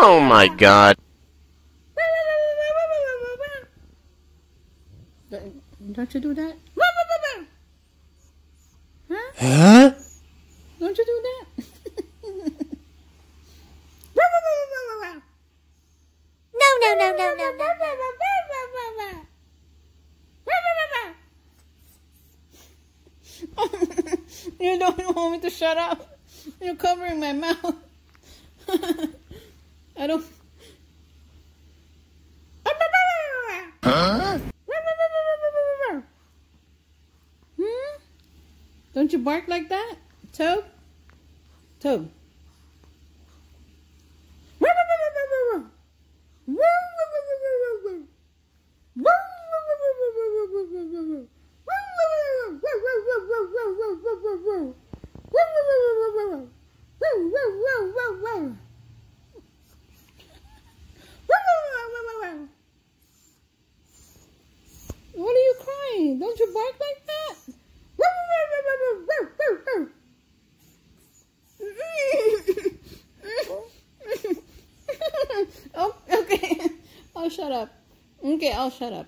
Oh my god. Don't you do that? Huh? Huh? Don't you do that? No, no, no, no, no, no. you don't want me to shut up. You're covering my mouth. I don't. Huh? Hmm? Don't you bark like that, Toad? Toad. What are you crying? Don't you bark like that? oh, okay. I'll shut up. Okay, I'll shut up.